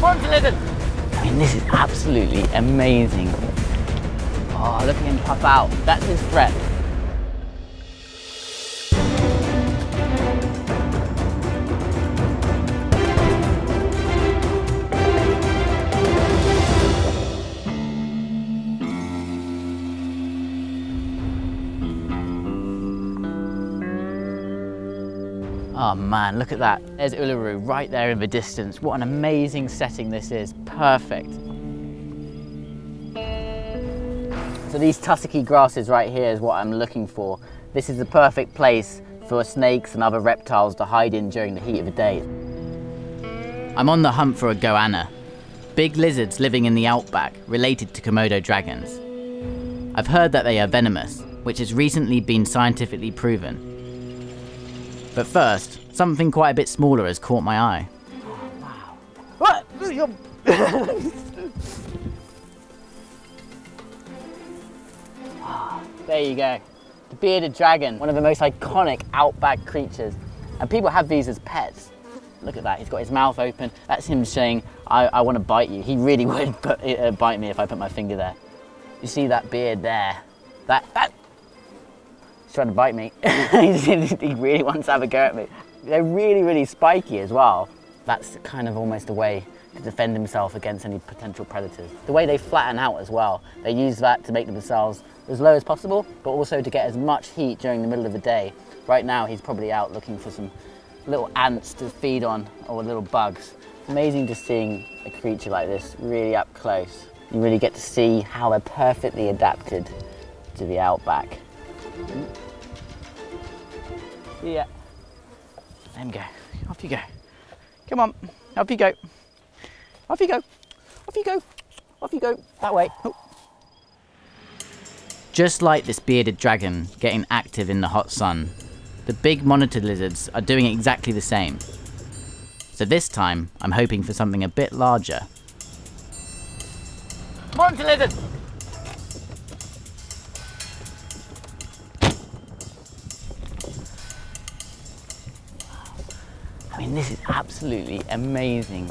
Monitor lizard! I mean, this is absolutely amazing. Oh, look at him puff out. That's his threat. Oh man, look at that. There's Uluru right there in the distance. What an amazing setting this is. Perfect. So these tussocky grasses right here is what I'm looking for. This is the perfect place for snakes and other reptiles to hide in during the heat of the day. I'm on the hunt for a goanna, big lizards living in the outback related to Komodo dragons. I've heard that they are venomous, which has recently been scientifically proven. But first, something quite a bit smaller has caught my eye. Oh, wow. What? there you go. The bearded dragon, one of the most iconic outback creatures. And people have these as pets. Look at that, he's got his mouth open. That's him saying, I, I want to bite you. He really would put, uh, bite me if I put my finger there. You see that beard there? That, that, trying to bite me. he really wants to have a go at me. They're really, really spiky as well. That's kind of almost a way to defend himself against any potential predators. The way they flatten out as well, they use that to make themselves as low as possible, but also to get as much heat during the middle of the day. Right now, he's probably out looking for some little ants to feed on or little bugs. It's amazing just seeing a creature like this really up close. You really get to see how they're perfectly adapted to the outback. Yeah. Let him go. Off you go. Come on. Off you go. Off you go. Off you go. Off you go. That way. Oh. Just like this bearded dragon getting active in the hot sun, the big monitor lizards are doing exactly the same. So this time, I'm hoping for something a bit larger. Monitor lizard! I mean, this is absolutely amazing.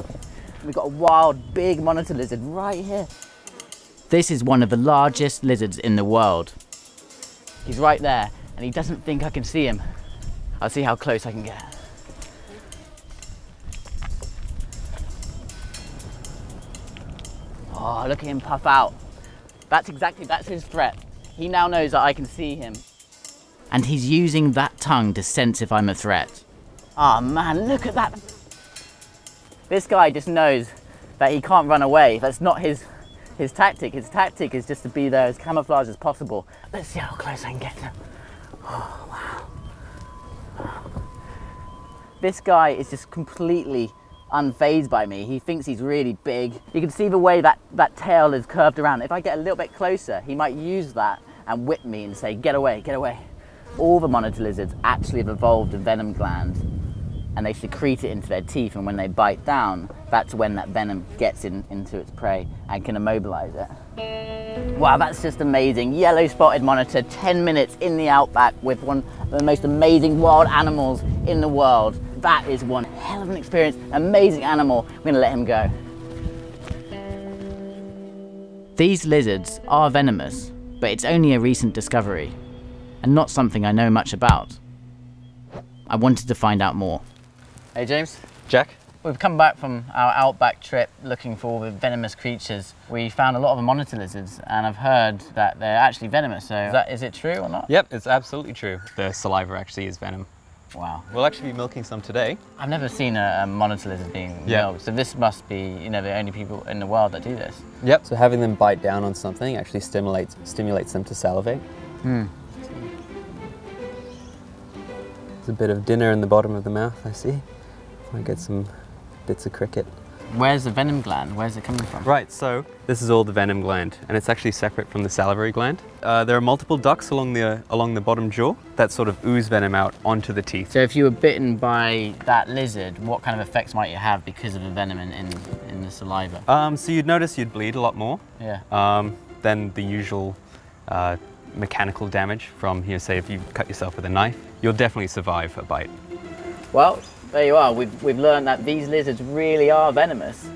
We've got a wild, big monitor lizard right here. This is one of the largest lizards in the world. He's right there, and he doesn't think I can see him. I'll see how close I can get. Oh, look at him puff out. That's exactly, that's his threat. He now knows that I can see him. And he's using that tongue to sense if I'm a threat. Oh man, look at that. This guy just knows that he can't run away. That's not his, his tactic. His tactic is just to be there as camouflage as possible. Let's see how close I can get. Oh, wow. This guy is just completely unfazed by me. He thinks he's really big. You can see the way that, that tail is curved around. If I get a little bit closer, he might use that and whip me and say, get away, get away. All the monitor lizards actually have evolved a venom gland and they secrete it into their teeth and when they bite down, that's when that venom gets in, into its prey and can immobilize it. Wow, that's just amazing. Yellow spotted monitor, 10 minutes in the outback with one of the most amazing wild animals in the world. That is one hell of an experience, amazing animal. We're gonna let him go. These lizards are venomous, but it's only a recent discovery, and not something I know much about. I wanted to find out more. Hey James. Jack. We've come back from our outback trip looking for the venomous creatures. We found a lot of monitor lizards and I've heard that they're actually venomous. So is, that, is it true or not? Yep, it's absolutely true. The saliva actually is venom. Wow. We'll actually be milking some today. I've never seen a, a monitor lizard being yep. milked, so this must be, you know, the only people in the world that do this. Yep. So having them bite down on something actually stimulates stimulates them to salivate. Hmm. There's a bit of dinner in the bottom of the mouth, I see. I get some bits of cricket. Where's the venom gland? Where's it coming from? Right, so this is all the venom gland, and it's actually separate from the salivary gland. Uh, there are multiple ducts along the along the bottom jaw that sort of ooze venom out onto the teeth. So if you were bitten by that lizard, what kind of effects might you have because of the venom in, in, in the saliva? Um, so you'd notice you'd bleed a lot more. Yeah. Um, than the usual uh, mechanical damage from, you know, say if you cut yourself with a knife, you'll definitely survive a bite. Well, there you are. We've, we've learned that these lizards really are venomous.